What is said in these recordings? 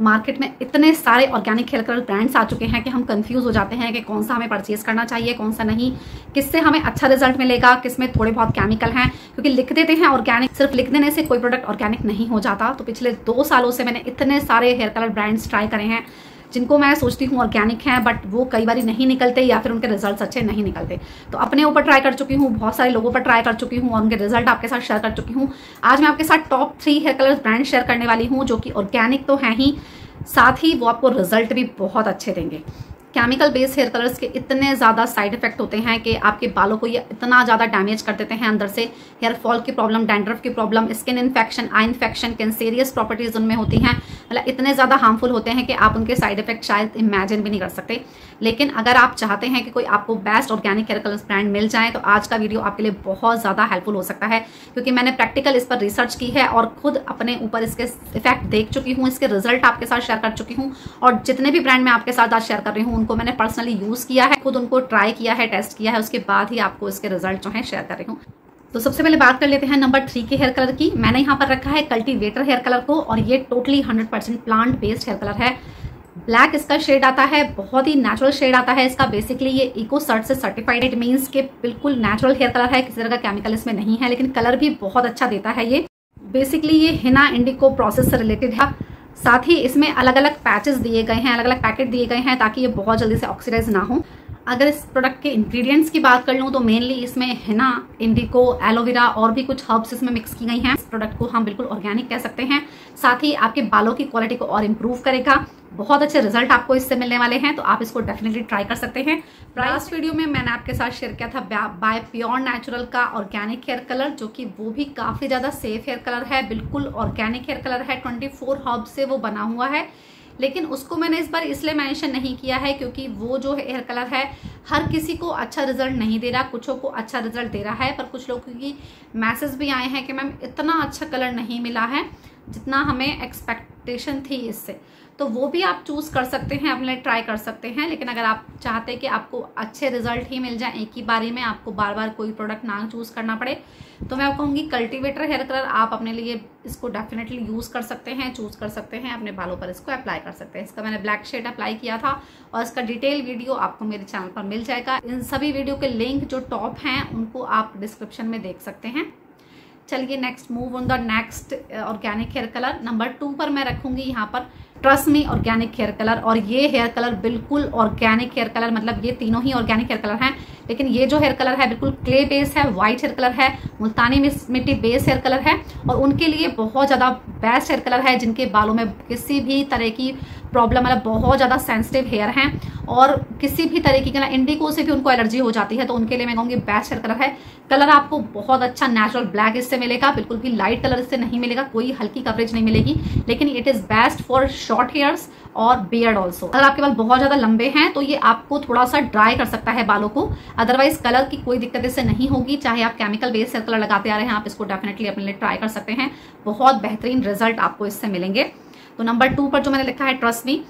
Market में इतने सारे ऑर्गेनिक हेयर कलर ब्रांड्स आ चुके हैं कि हम कंफ्यूज हो जाते हैं कि कौन सा हमें परचेज करना चाहिए, कौन सा नहीं। किससे हमें अच्छा रिज़ल्ट मिलेगा किसमें थोड़े बहुत केमिकल हैं, क्योंकि लिख देते हैं ऑर्गेनिक सिर्फ़ लिख देने से कोई प्रोडक्ट ऑर्गेनिक नहीं हो जाता। तो पिछले दो सालों से मैंने इतने सारे हेयर कलर ब्रांड्स ट्राई करे हैं। जिनको मैं सोचती हूँ ऑर्गेनिक हैं बट वो कई बार नहीं निकलते या फिर उनके रिज़ल्ट अच्छे नहीं निकलते। तो अपने ऊपर ट्राई कर चुकी हूँ, बहुत सारे लोगों पर ट्राई कर चुकी हूँ और उनके रिज़ल्ट आपके साथ शेयर कर चुकी हूँ। आज मैं आपके साथ top three hair colour brand share करने वाली हूँ, जो कि ऑर्गेनिक तो है ही, साथ ही वो आपको रिज़ल्ट भी बहुत अच्छे देंगे। केमिकल बेस्ड हेयर कलर्स के इतने ज़्यादा साइड इफ़ेक्ट होते हैं कि आपके बालों को ये इतना ज़्यादा डैमेज कर देते हैं अंदर से। हेयर फॉल की प्रॉब्लम डैंड्रफ की problem skin infection eye infection cancerous properties उनमें होती हैं। मतलब इतने ज़्यादा हार्मफुल होते हैं कि आप उनके साइड इफ़ेक्ट शायद इमेजिन भी नहीं कर सकते। लेकिन अगर आप चाहते हैं कि कोई आपको best organic hair colours brand मिल जाए तो आज का वीडियो आपके लिए बहुत ज़्यादा हेल्पफुल हो सकता है। क्योंकि मैंने प्रैक्टिकल इस पर रिसर्च की है और खुद अपने ऊपर इसके इफ़ेक्ट देख चुकी हूँ, इसके रिज़ल्ट आपके साथ शेयर कर चुकी हूँ और जितने भी ब्रांड मैं आपके साथ आज शेयर कर रही हूँ उनको मैंने पर्सनली यूज़ किया है, खुद उनको ट्राई किया है टेस्ट किया है, उसके बाद ही आपको इसके रिज़ल्ट जो है शेयर कर रही हूँ। तो सबसे पहले बात कर लेते हैं नंबर थ्री के हेयर कलर की। मैंने यहाँ पर रखा है कल्टीवेटर हेयर कलर को और ये totally hundred percent plant based hair colour है। ब्लैक इसका शेड आता है, बहुत ही नेचुरल शेड आता है इसका। बेसिकली ये इको सर्ट से सर्टिफाइड इट मीन्स के बिल्कुल नेचुरल हेयर कलर है, किसी तरह का केमिकल इसमें नहीं है, लेकिन कलर भी बहुत अच्छा देता है ये। बेसिकली ये हिना इंडिको प्रोसेस से रिलेटेड है। साथ ही इसमें अलग अलग पैचेस दिए गए हैं अलग अलग पैकेट दिए गए हैं ताकि ये बहुत जल्दी से ऑक्सीडाइज ना हो। अगर इस प्रोडक्ट के इंग्रेडिएंट्स की बात कर लूँ तो मेनली इसमें हिना इंडिको एलोवेरा और भी कुछ हर्ब्स इसमें मिक्स की गई हैं। इस प्रोडक्ट को हम बिल्कुल ऑर्गेनिक कह सकते हैं। साथ ही आपके बालों की क्वालिटी को और इम्प्रूव करेगा। बहुत अच्छे रिज़ल्ट आपको इससे मिलने वाले हैं तो आप इसको डेफिनेटली ट्राई कर सकते हैं। लास्ट वीडियो में मैंने आपके साथ शेयर किया था बाय प्योर नेचुरल का ऑर्गेनिक हेयर कलर जो कि वो भी काफ़ी ज़्यादा सेफ़ हेयर कलर है। बिल्कुल ऑर्गेनिक हेयर कलर है। ट्वेंटी फोर हर्ब से वो बना हुआ है। लेकिन उसको मैंने इस बार इसलिए मैंशन नहीं किया है क्योंकि वो जो हेयर कलर है, हर किसी को अच्छा रिज़ल्ट नहीं दे रहा, कुछों को अच्छा रिज़ल्ट दे रहा है, पर कुछ लोगों की मैसेज भी आए हैं कि मैम इतना अच्छा कलर नहीं मिला है। जितना हमें एक्सपेक्टेशन थी इससे। तो वो भी आप चूज़ कर सकते हैं, अपने ट्राई कर सकते हैं, लेकिन अगर आप चाहते हैं कि आपको अच्छे रिज़ल्ट ही मिल जाए, एक ही बारे में आपको बार बार कोई प्रोडक्ट ना चूज़ करना पड़े तो मैं आपको कहूँगी कल्टीवेटर हेयर कलर आप अपने लिए इसको डेफिनेटली यूज़ कर सकते हैं चूज़ कर सकते हैं, अपने बालों पर इसको अप्लाई कर सकते हैं। इसका मैंने ब्लैक शेड अप्लाई किया था और इसका डिटेल वीडियो आपको मेरे चैनल पर मिल जाएगा। इन सभी वीडियो के लिंक जो टॉप हैं, उनको आप डिस्क्रिप्शन में देख सकते हैं। चलिए next move on the next organic hair colour number two पर मैं रखूँगी यहाँ पर trust me organic hair colour और ये हेयर कलर बिल्कुल ऑर्गेनिक हेयर कलर मतलब ये तीनों ही ऑर्गेनिक हेयर कलर हैं. लेकिन ये जो हेयर कलर है, बिल्कुल क्ले बेस है व्हाइट हेयर कलर है, मुल्तानी मिट्टी बेस हेयर कलर है. और उनके लिए बहुत ज़्यादा बेस्ट हेयर कलर है जिनके बालों में किसी भी तरह की प्रॉब्लम मतलब बहुत ज़्यादा सेंसिटिव हेयर हैं और किसी भी तरीके के ना इंडिको से भी उनको एलर्जी हो जाती है तो उनके लिए मैं कहूँगी बेस्ट हेयर कलर है। कलर आपको बहुत अच्छा नेचुरल ब्लैक इससे मिलेगा, बिल्कुल भी लाइट कलर इससे नहीं मिलेगा, कोई हल्की कवरेज नहीं मिलेगी, लेकिन it is best for short hairs और बियर्ड ऑल्सो अगर आपके बाल बहुत ज़्यादा लंबे हैं तो ये आपको थोड़ा सा ड्राई कर सकता है बालों को। अदरवाइज़ कलर की कोई दिक्कत इससे नहीं होगी, चाहे आप केमिकल बेस्ड हेयर कलर लगाते आ रहे हैं, आप इसको डेफिनेटली अपने लिए ट्राई कर सकते हैं। बहुत बेहतरीन रिज़ल्ट आपको इससे मिलेंगे। तो नंबर टू पर जो मैंने लिखा है ट्रस्ट मी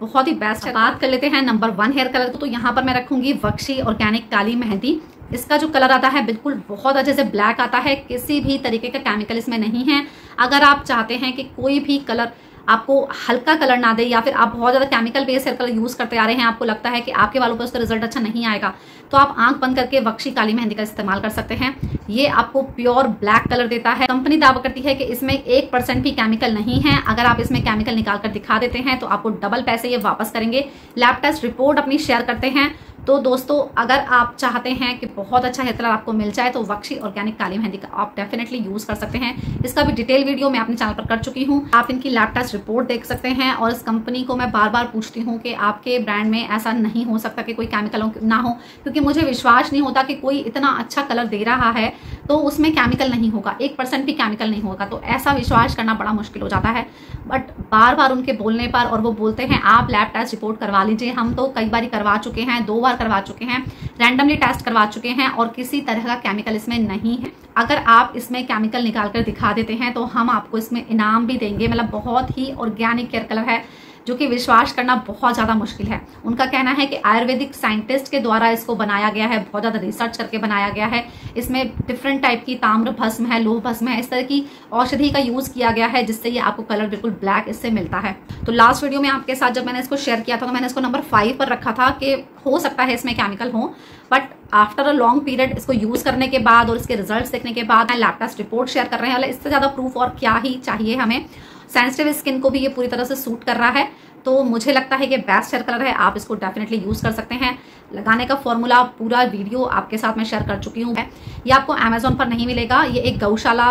बहुत ही बेस्ट है। बात कर लेते हैं नंबर वन हेयर कलर को। तो यहाँ पर मैं रखूँगी वक्शी ऑर्गेनिक काली मेहंदी। इसका जो कलर आता है, बिल्कुल बहुत अच्छे से ब्लैक आता है। किसी भी तरीके का केमिकल इसमें नहीं है। अगर आप चाहते हैं कि कोई भी कलर आपको हल्का कलर ना दे या फिर आप बहुत ज़्यादा chemical based hair colour use करते आ रहे हैं, आपको लगता है कि आपके बालों पर उसका रिज़ल्ट अच्छा नहीं आएगा तो आप आँख बंद करके वक्शी काली मेहंदी का इस्तेमाल कर सकते हैं। ये आपको प्योर ब्लैक कलर देता है। कंपनी दावा करती है कि इसमें एक परसेंट भी केमिकल नहीं है। अगर आप इसमें केमिकल निकाल कर दिखा देते हैं तो आपको डबल पैसे ये वापस करेंगे। लैब टेस्ट रिपोर्ट अपनी शेयर करते हैं। तो दोस्तों, अगर आप चाहते हैं कि बहुत अच्छा हेयर कलर आपको मिल जाए तो वक्शी ऑर्गेनिक काली मेहंदी का आप डेफिनेटली यूज़ कर सकते हैं। इसका भी डिटेल वीडियो मैं अपने चैनल पर कर चुकी हूँ। आप इनकी लैब टेस्ट रिपोर्ट देख सकते हैं और इस कंपनी को मैं बार बार पूछती हूँ कि आपके ब्रांड में ऐसा नहीं हो सकता कि कोई केमिकल ना हो, क्योंकि मुझे विश्वास नहीं होता कि कोई इतना अच्छा कलर दे रहा है। तो उसमें केमिकल नहीं होगा, एक परसेंट भी केमिकल नहीं होगा तो ऐसा विश्वास करना बड़ा मुश्किल हो जाता है। बट बार बार उनके बोलने पर और वो बोलते हैं, आप लैब टेस्ट रिपोर्ट करवा लीजिए, हम तो कई बार करवा चुके हैं, दो बार करवा चुके हैं रैंडमली टेस्ट करवा चुके हैं और किसी तरह का केमिकल इसमें नहीं है। अगर आप इसमें केमिकल निकाल कर दिखा देते हैं तो हम आपको इसमें इनाम भी देंगे। मतलब बहुत ही ऑर्गेनिक केयर कलर है। जो कि विश्वास करना बहुत ज़्यादा मुश्किल है। उनका कहना है कि आयुर्वेदिक साइंटिस्ट के द्वारा इसको बनाया गया है, बहुत ज़्यादा रिसर्च करके बनाया गया है। इसमें डिफरेंट टाइप की ताम्र भस्म है, लोह भस्म है, इस तरह की औषधि का यूज़ किया गया है, जिससे ये आपको कलर बिल्कुल ब्लैक इससे मिलता है। तो लास्ट वीडियो में आपके साथ जब मैंने इसको शेयर किया था तो मैंने इसको नंबर फाइव पर रखा था कि हो सकता है इसमें केमिकल हो but after a long period इसको यूज़ करने के बाद और इसके रिजल्ट्स देखने के बाद लैब टेस्ट रिपोर्ट शेयर कर रहे हैं। इससे ज़्यादा प्रूफ और क्या ही चाहिए हमें। सेंसिटिव स्किन को भी ये पूरी तरह से सूट कर रहा है। तो मुझे लगता है कि बेस्ट हेयर कलर है। आप इसको डेफिनेटली यूज़ कर सकते हैं। लगाने का फॉर्मूला पूरा वीडियो आपके साथ मैं शेयर कर चुकी हूँ। ये आपको अमेजोन पर नहीं मिलेगा। ये एक गौशाला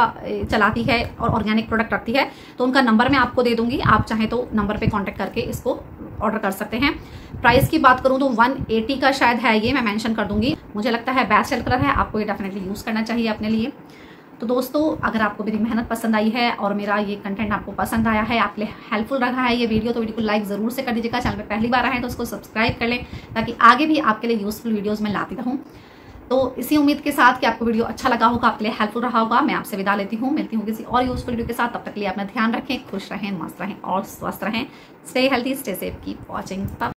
चलाती है और ऑर्गेनिक प्रोडक्ट रखती है। तो उनका नंबर मैं आपको दे दूँगी। आप चाहें तो नंबर पे कांटेक्ट करके इसको ऑर्डर कर सकते हैं। प्राइस की बात करूँ तो 180 का शायद है ये मैं मेंशन कर दूँगी। मुझे लगता है बेस्ट हेयर कलर है। आपको ये डेफिनेटली यूज़ करना चाहिए अपने लिए। तो दोस्तों, अगर आपको मेरी मेहनत पसंद आई है और मेरा ये कंटेंट आपको पसंद आया है, आपके लिए हेल्पफुल रहा है ये वीडियो तो वीडियो को लाइक ज़रूर से कर दीजिएगा। चैनल पे पहली बार आए तो उसको सब्सक्राइब कर लें ताकि आगे भी आपके लिए यूज़फुल वीडियोज़ में लाती रहूँ। तो इसी उम्मीद के साथ कि आपको वीडियो अच्छा लगा होगा, आपके लिए हेल्पफुल रहा होगा, मैं आपसे विदा लेती हूँ। मिलती हूँ किसी और यूजफुल वीडियो के साथ। तब तक लिए अपना ध्यान रखें, खुश रहें, मस्त रहें और स्वस्थ रहें। Stay healthy stay safe keep watching